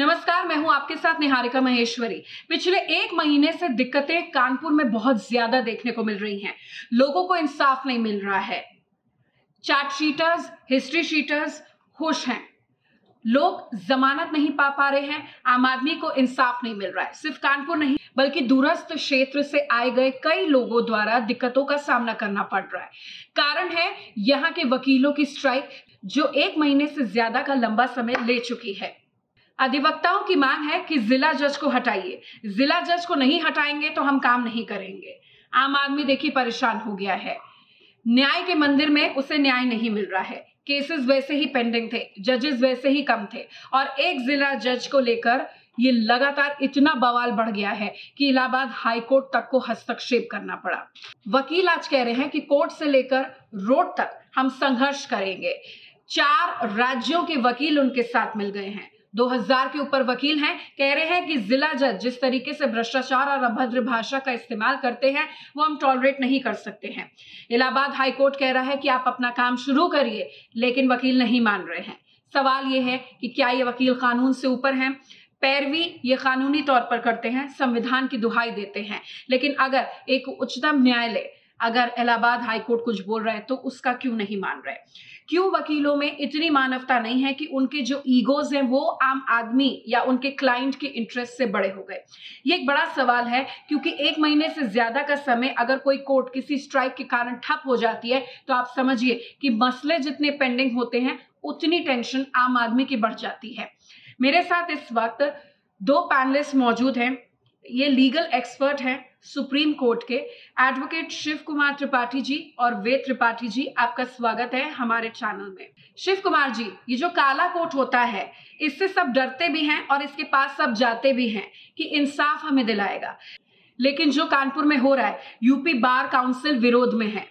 नमस्कार, मैं हूँ आपके साथ निहारिका महेश्वरी। पिछले एक महीने से दिक्कतें कानपुर में बहुत ज़्यादा देखने को मिल रही हैं। लोगों को इंसाफ नहीं मिल रहा है। चार्ट शीटर्स, हिस्ट्री शीटर्स खुश हैं। लोग जमानत नहीं पा पा रहे हैं, आम आदमी को इंसाफ नहीं मिल रहा है। सिर्फ़ कानपुर नहीं, बल्कि दूरस्थ क्षेत्र से आए गए कई लोगों द्वारा दिक्कतों का सामना करना पड़ रहा है। कारण है यहाँ के वकीलों की स्ट्राइक, जो एक महीने से ज़्यादा का लंबा समय ले चुकी है। अधिवक्ताओं की मांग है कि जिला जज को हटाइए। जिला जज को नहीं हटाएँगे तो हम काम नहीं करेंगे। आम आदमी देखिए परेशान हो गया है। न्याय के मंदिर में उसे न्याय नहीं मिल रहा है। केसेस वैसे ही पेंडिंग थे, जजेस वैसे ही कम थे और एक जिला जज को लेकर ये लगातार इतना बवाल बढ़ गया है कि इलाहाबाद हाई कोर्ट तक को हस्तक्षेप करना पड़ा। वकील आज कह रहे हैं कि कोर्ट से लेकर रोड तक हम संघर्ष करेंगे। चार राज्यों के वकील उनके साथ मिल गए हैं। 2000 के ऊपर वकील हैं, कह रहे हैं कि जिला जज जिस तरीके से भ्रष्टाचार और अभद्र भाषा का इस्तेमाल करते हैं, वो हम टॉलरेट नहीं कर सकते हैं। इलाहाबाद हाई कोर्ट कह रहा है कि आप अपना काम शुरू करिए, लेकिन वकील नहीं मान रहे हैं। सवाल ये है कि क्या ये वकील कानून से ऊपर हैं? पैरवी ये कानूनी तौर पर करते हैं, संविधान की दुहाई देते हैं। लेकिन अगर एक उच्चतम न्यायालय अगर इलाहाबाद हाई कोर्ट कुछ बोल रहा है तो उसका क्यों नहीं मान रहे? क्यों वकीलों में इतनी मानवता नहीं है कि उनके जो ईगोज हैं, वो आम आदमी या उनके क्लाइंट के इंटरेस्ट से बड़े हो गए? ये एक बड़ा सवाल है, क्योंकि एक महीने से ज़्यादा का समय अगर कोई कोर्ट किसी स्ट्राइक के कारण ठप हो जाती है तो आप समझिए कि मसले जितने पेंडिंग होते हैं, उतनी टेंशन आम आदमी की बढ़ जाती है। मेरे साथ इस वक्त दो पैनलिस्ट मौजूद हैं ये लीगल एक्सपर्ट हैं सुप्रीम कोर्ट के। एडवोकेट शिव कुमार त्रिपाठी जी और वे त्रिपाठी जी, आपका स्वागत है हमारे चैनल में। शिव कुमार जी, ये जो काला कोर्ट होता है, इससे सब डरते भी हैं और इसके पास सब जाते भी हैं कि इंसाफ हमें दिलाएगा। लेकिन जो कानपुर में हो रहा है यूपी बार काउंसिल विरोध में है।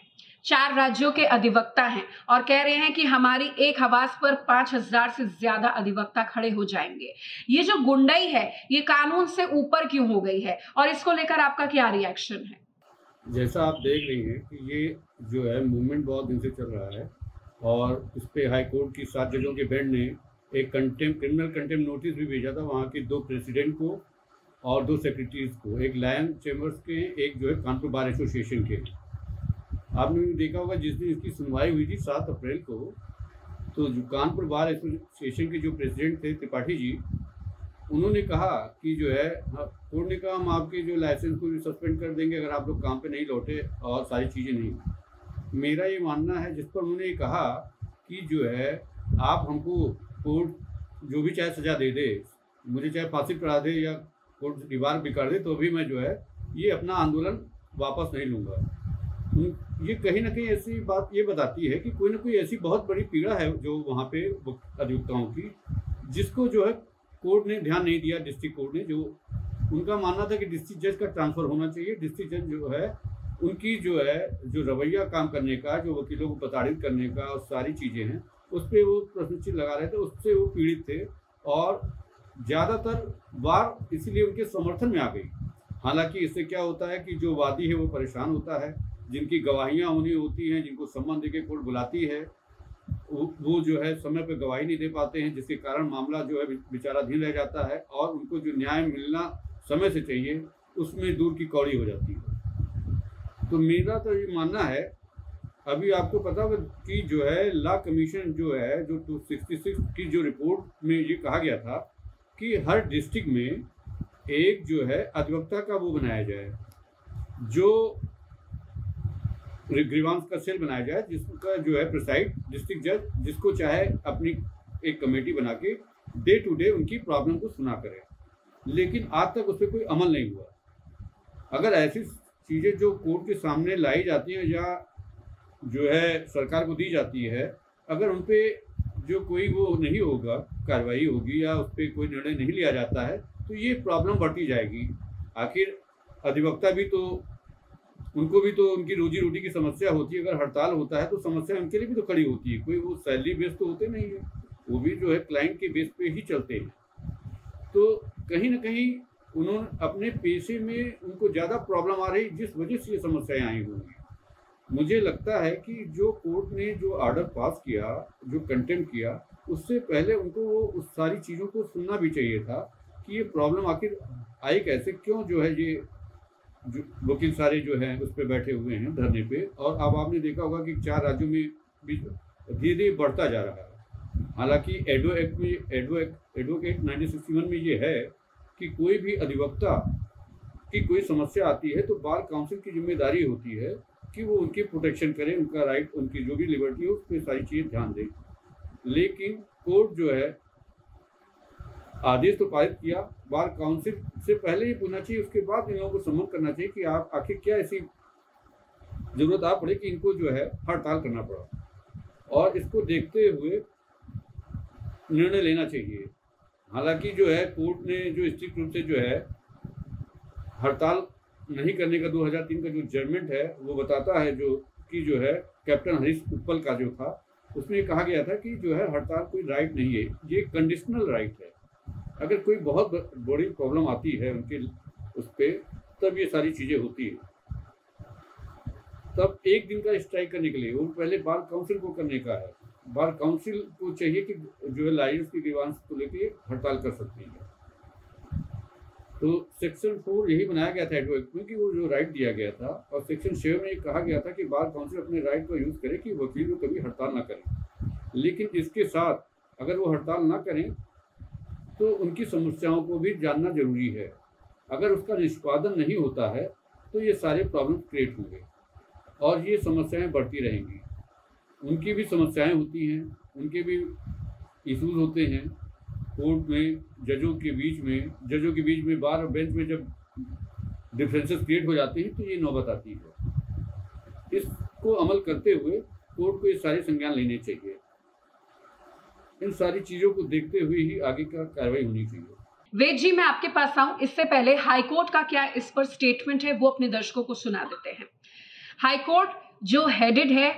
चार राज्यों के अधिवक्ता हैं और कह रहे हैं कि हमारी एक हवास पर पाँच हज़ार से ज़्यादा अधिवक्ता खड़े हो जाएँगे। ये जो गुंडई है, ये कानून से ऊपर क्यों हो गई है? और इसको लेकर आपका क्या रिएक्शन है? जैसा आप देख रही हैं कि ये जो है मूवमेंट बहुत दिन से चल रहा है और इस पे हाईकोर्ट की सात जजों के बेंच ने एक कंटेम क्रिमिनल कंटेम नोटिस भी भेजा था वहाँ के दो प्रेसिडेंट को और दो सेक्रेटरीज को, एक लायन चेम्बर्स के, एक जो है कानपुर बार एसोसिएशन के। आपने भी देखा होगा जिस दिन इसकी सुनवाई हुई थी सात अप्रैल को तो जो कानपुर बार एसोसिएशन के जो प्रेसिडेंट थे त्रिपाठी जी उन्होंने कहा कि जो है हाँ, कोर्ट ने कहा हम आपके जो लाइसेंस को भी सस्पेंड कर देंगे अगर आप लोग काम पे नहीं लौटे और सारी चीज़ें नहीं। मेरा ये मानना है जिस पर उन्होंने ये कहा कि जो है आप हमको कोर्ट जो भी चाहे सज़ा दे दे मुझे चाहे फांसी करा दे या कोर्ट दीवार कर दे तो भी मैं जो है ये अपना आंदोलन वापस नहीं लूँगा। ये कहीं ना कहीं ऐसी बात ये बताती है कि कोई ना कोई ऐसी बहुत बड़ी पीड़ा है जो वहाँ पे अधिवक्ताओं की, जिसको जो है कोर्ट ने ध्यान नहीं दिया, डिस्ट्रिक्ट कोर्ट ने, जो उनका मानना था कि डिस्ट्रिक्ट जज का ट्रांसफ़र होना चाहिए। डिस्ट्रिक्ट जज जो है, उनकी जो है, जो रवैया काम करने का, जो वकीलों को प्रताड़ित करने का, और सारी चीज़ें हैं, उस पर वो प्रश्नचिन्ह लगा रहे थे, उससे वो पीड़ित थे और ज़्यादातर बार इसीलिए उनके समर्थन में आ गई। हालाँकि इससे क्या होता है कि जो वादी है वो परेशान होता है जिनकी गवाहियाँ होनी होती हैं, जिनको सम्मान देकर कोर्ट बुलाती है, वो जो है समय पर गवाही नहीं दे पाते हैं, जिसके कारण मामला जो है विचाराधीन रह जाता है और उनको जो न्याय मिलना समय से चाहिए, उसमें दूर की कौड़ी हो जाती है। तो मेरा तो ये मानना है, अभी आपको पता होगा कि जो है लॉ कमीशन जो है, जो 266 की जो रिपोर्ट में ये कहा गया था कि हर डिस्ट्रिक्ट में एक जो है अधिवक्ता का वो बनाया जाए, जो ग्रीवांस का सेल बनाया जाए, जिसका जो है प्रिसाइड डिस्ट्रिक्ट जज, जिसको चाहे अपनी एक कमेटी बना के डे टू डे उनकी प्रॉब्लम को सुना करे। लेकिन आज तक उस पर कोई अमल नहीं हुआ। अगर ऐसी चीज़ें जो कोर्ट के सामने लाई जाती हैं या जो है सरकार को दी जाती है, अगर उन पर जो कोई वो नहीं होगा, कार्रवाई होगी या उस पर कोई निर्णय नहीं लिया जाता है तो ये प्रॉब्लम बढ़ती जाएगी। आखिर अधिवक्ता भी तो उनको भी तो उनकी रोजी रोटी की समस्या होती है। अगर हड़ताल होता है तो समस्या उनके लिए भी तो खड़ी होती है। कोई वो सैलरी बेस तो होते नहीं है। वो भी जो है क्लाइंट के बेस पे ही चलते हैं। तो कहीं ना कहीं उन्होंने अपने पेशे में उनको ज़्यादा प्रॉब्लम आ रही जिस वजह से ये समस्याएँ आई होंगी मुझे लगता है कि जो कोर्ट ने जो आर्डर पास किया, जो कंटेम्प किया, उससे पहले उनको वो उस सारी चीज़ों को सुनना भी चाहिए था कि ये प्रॉब्लम आखिर आई कैसे? क्यों जो है ये वकील सारे जो हैं, उस पर बैठे हुए हैं धरने पे। और अब आपने देखा होगा कि चार राज्यों में भी धीरे धीरे बढ़ता जा रहा है। हालाँकि एडो एक्ट में एडो एडवोकेट नाइनटीन में ये है कि कोई भी अधिवक्ता की कोई समस्या आती है तो बार काउंसिल की ज़िम्मेदारी होती है कि वो उनकी प्रोटेक्शन करें, उनका राइट, उनकी जो भी लिबर्टी हो, उस पर सारी चीज़ें ध्यान दें। लेकिन कोर्ट जो है आदेश तो पारित किया। बार काउंसिल से पहले ही पूछना चाहिए, उसके बाद इन लोगों को सम्मत करना चाहिए कि आप आखिर क्या ऐसी ज़रूरत आ पड़े कि इनको जो है हड़ताल करना पड़ा। और इसको देखते हुए निर्णय लेना चाहिए। हालाँकि जो है कोर्ट ने जो स्ट्रिक्ट रूप से जो है हड़ताल नहीं करने का 2003 का जो जजमेंट है, वो बताता है जो कि जो है कैप्टन हरीश उपल का जो था, उसमें कहा गया था कि जो है हड़ताल कोई राइट नहीं है। ये कंडीशनल राइट है। अगर कोई बहुत बड़ी प्रॉब्लम आती है उनके, उस पर तब ये सारी चीज़ें होती है। तब एक दिन का स्ट्राइक करने के लिए, वो पहले बार काउंसिल को करने का है। बार काउंसिल को चाहिए कि जो है लाइन्स की ग्रीवांस को लेकर हड़ताल कर सकती है। तो सेक्शन फोर यही बनाया गया था एडवोकेट में कि वो जो राइट दिया गया था, और सेक्शन सेवन में ये कहा गया था कि बार काउंसिल अपने राइट को यूज़ करे कि वकील को कभी हड़ताल ना करें। लेकिन इसके साथ अगर वो हड़ताल ना करें तो उनकी समस्याओं को भी जानना ज़रूरी है। अगर उसका निष्पादन नहीं होता है तो ये सारे प्रॉब्लम क्रिएट होंगे और ये समस्याएँ बढ़ती रहेंगी। उनकी भी समस्याएँ होती हैं, उनके भी इशूज होते हैं। कोर्ट में जजों के बीच में जजों के बीच में बार बेंच में जब डिफरेंसेस क्रिएट हो जाते हैं तो ये नौबत आती है। इसको अमल करते हुए कोर्ट को ये सारे संज्ञान लेने चाहिए। इन सारी चीज़ों को देखते हुए ही आगे का कार्रवाई होनी चाहिए। वेद जी, मैं आपके पास आऊँ। इससे पहले हाईकोर्ट का क्या इस पर स्टेटमेंट है, वो अपने दर्शकों को सुना देते हैं। हाईकोर्ट जो हेडेड है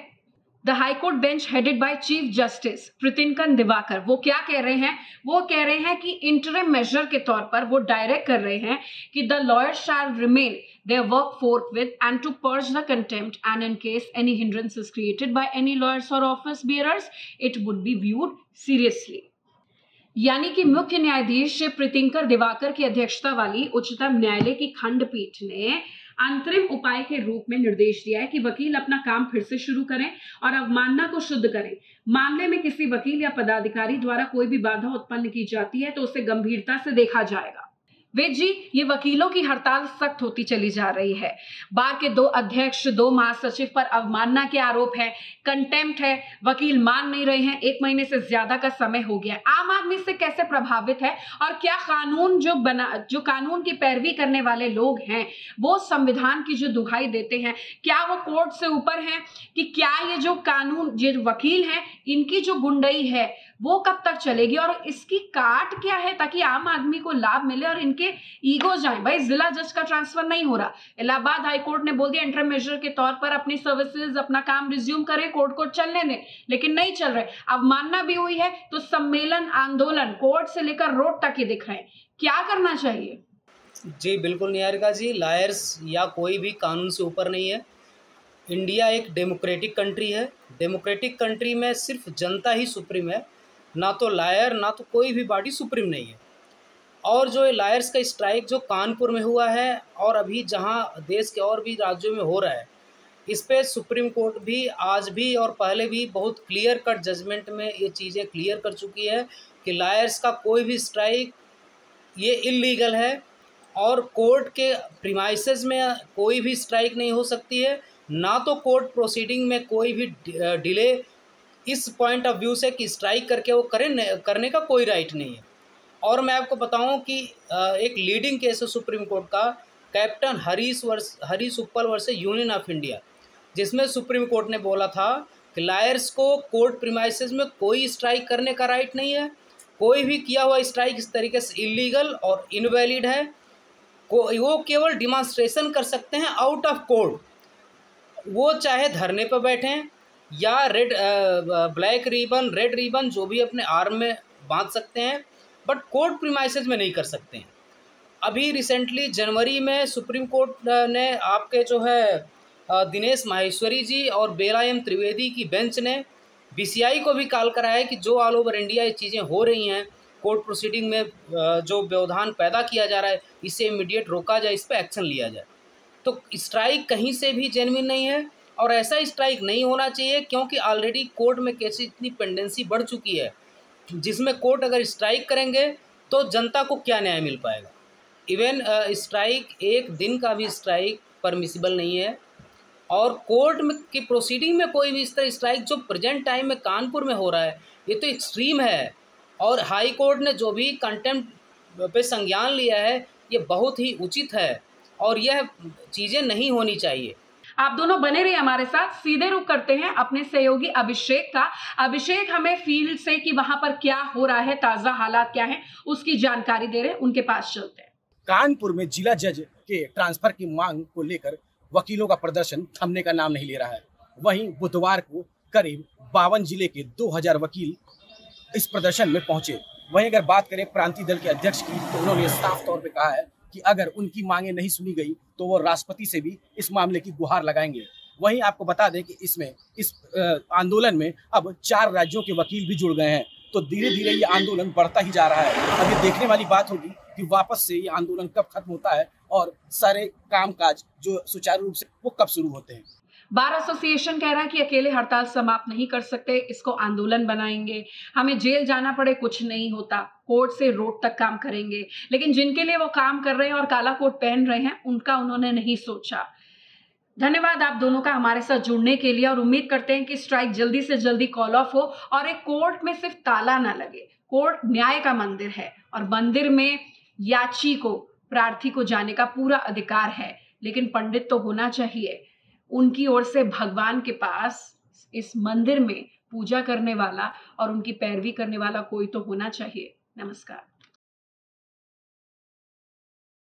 the high court bench headed by chief justice Pritinker Diwaker वो क्या कह रहे हैं? वो कह रहे हैं कि इंटरम मेजर के तौर पर वो डायरेक्ट कर रहे हैं कि the lawyer shall remain their work forthwith and to purge the contempt and in case any hindrance is created by any lawyers or office bearers, it would be viewed seriously. यानी कि मुख्य न्यायाधीश प्रीतिंकर दिवाकर की अध्यक्षता वाली उच्चतम न्यायालय की खंडपीठ ने अंतरिम उपाय के रूप में निर्देश दिया है कि वकील अपना काम फिर से शुरू करें और अवमानना को शुद्ध करें। मामले में किसी वकील या पदाधिकारी द्वारा कोई भी बाधा उत्पन्न की जाती है तो उसे गंभीरता से देखा जाएगा। वेद जी, ये वकीलों की हड़ताल सख्त होती चली जा रही है। बार के दो अध्यक्ष, दो महासचिव पर अवमानना के आरोप है कंटेम्प्ट है, वकील मान नहीं रहे हैं, एक महीने से ज़्यादा का समय हो गया। आम आदमी से कैसे प्रभावित है और क्या कानून जो बना, जो कानून की पैरवी करने वाले लोग हैं, वो संविधान की जो दुहाई देते हैं, क्या वो कोर्ट से ऊपर है कि क्या ये जो कानून, ये वकील हैं, इनकी जो गुंडई है वो कब तक चलेगी और इसकी काट क्या है ताकि आम आदमी को लाभ मिले और इनके ईगो जाए? भाई, जिला जज का ट्रांसफ़र नहीं हो रहा। इलाहाबाद हाईकोर्ट ने बोल दिया इंटर मेजर के तौर पर अपनी सर्विसेज़ अपना काम रिज्यूम करें कोर्ट को चलने दें। लेकिन नहीं चल रहे। अब मानना भी हुई है तो सम्मेलन आंदोलन कोर्ट से लेकर रोड तक ही दिख रहे हैं। क्या करना चाहिए? जी, बिल्कुल निहारिका जी। लायर्स या कोई भी कानून से ऊपर नहीं है। इंडिया एक डेमोक्रेटिक कंट्री है। डेमोक्रेटिक कंट्री में सिर्फ़ जनता ही सुप्रीम है। ना तो लायर, ना तो कोई भी बॉडी सुप्रीम नहीं है। और जो लायर्स का स्ट्राइक जो कानपुर में हुआ है और अभी जहाँ देश के और भी राज्यों में हो रहा है, इस पर सुप्रीम कोर्ट भी आज भी और पहले भी बहुत क्लियर कट जजमेंट में ये चीज़ें क्लियर कर चुकी है कि लायर्स का कोई भी स्ट्राइक ये इलीगल है और कोर्ट के प्रीमाइसेस में कोई भी स्ट्राइक नहीं हो सकती है। ना तो कोर्ट प्रोसीडिंग में कोई भी डिले इस पॉइंट ऑफ़ व्यू से कि स्ट्राइक करके वो करें करने का कोई राइट नहीं है। और मैं आपको बताऊँ कि एक लीडिंग केस है सुप्रीम कोर्ट का captain Harish versus Harish Uppal versus union of India जिसमें सुप्रीम कोर्ट ने बोला था कि लायर्स को कोर्ट प्रीमाइसिस में कोई स्ट्राइक करने का राइट नहीं है। कोई भी किया हुआ स्ट्राइक इस तरीके से इलीगल और इनवैलिड है। को, वो केवल डिमॉन्स्ट्रेशन कर सकते हैं आउट ऑफ़ कोर्ट वो चाहे धरने पर बैठें या red black ribbon red ribbon जो भी अपने आर्म में बाँध सकते हैं बट कोर्ट प्रीमाइसेज में नहीं कर सकते हैं। अभी रिसेंटली जनवरी में सुप्रीम कोर्ट ने आपके जो है दिनेश माहेश्वरी जी और बेला एम त्रिवेदी की बेंच ने बीसीआई को भी कॉल करा है कि जो ऑल ओवर इंडिया ये चीज़ें हो रही हैं कोर्ट प्रोसीडिंग में जो व्यवधान पैदा किया जा रहा है, इसे इमीडिएट रोका जाए, इस पर एक्शन लिया जाए। तो स्ट्राइक कहीं से भी जेनविन नहीं है। और ऐसा स्ट्राइक नहीं होना चाहिए क्योंकि ऑलरेडी कोर्ट में कैसी इतनी पेंडेंसी बढ़ चुकी है। जिसमें कोर्ट अगर स्ट्राइक करेंगे तो जनता को क्या न्याय मिल पाएगा? इवन स्ट्राइक एक दिन का भी स्ट्राइक परमिसिबल नहीं है। और कोर्ट में की प्रोसीडिंग में कोई भी इस तरह स्ट्राइक जो प्रेजेंट टाइम में कानपुर में हो रहा है, ये तो एक्सट्रीम है। और हाई कोर्ट ने जो भी कंटेम्प्ट पे संज्ञान लिया है, ये बहुत ही उचित है। और यह चीज़ें नहीं होनी चाहिए। आप दोनों बने रहिए हमारे साथ, सीधे रुक करते हैं अपने सहयोगी अभिषेक का। अभिषेक हमें फ़ील्ड से कि वहाँ पर क्या हो रहा है, ताज़ा हालात क्या है, उसकी जानकारी दे रहे हैं, उनके पास चलते हैं। कानपुर में जिला जज के ट्रांसफ़र की मांग को लेकर वकीलों का प्रदर्शन थमने का नाम नहीं ले रहा है। वहीं बुधवार को करीब बावन ज़िले के 2000 वकील इस प्रदर्शन में पहुँचे। वहीं अगर बात करें प्रांतीय दल के अध्यक्ष की तो उन्होंने साफ़ तौर पर कहा है कि अगर उनकी मांगे नहीं सुनी गई तो वो राष्ट्रपति से भी इस मामले की गुहार लगाएँगे। वहीं आपको बता दें कि इसमें, इस आंदोलन में अब चार राज्यों के वकील भी जुड़ गए हैं। तो धीरे धीरे ये आंदोलन बढ़ता ही जा रहा है। अब ये देखने वाली बात होगी कि वापस से ये आंदोलन कब खत्म होता है और सारे कामकाज जो सुचारू रूप से, वो कब शुरू होते हैं। बार एसोसिएशन कह रहा है कि अकेले हड़ताल समाप्त नहीं कर सकते, इसको आंदोलन बनाएँगे। हमें जेल जाना पड़े, कुछ नहीं होता। कोर्ट से रोड तक काम करेंगे। लेकिन जिनके लिए वो काम कर रहे हैं और काला कोट पहन रहे हैं, उनका उन्होंने नहीं सोचा। धन्यवाद आप दोनों का हमारे साथ जुड़ने के लिए और उम्मीद करते हैं कि स्ट्राइक जल्दी से जल्दी कॉल ऑफ़ हो और एक कोर्ट में सिर्फ़ ताला ना लगे। कोर्ट न्याय का मंदिर है और मंदिर में याची को, प्रार्थी को जाने का पूरा अधिकार है। लेकिन पंडित तो होना चाहिए। उनकी ओर से भगवान के पास इस मंदिर में पूजा करने वाला और उनकी पैरवी करने वाला कोई तो होना चाहिए। नमस्कार।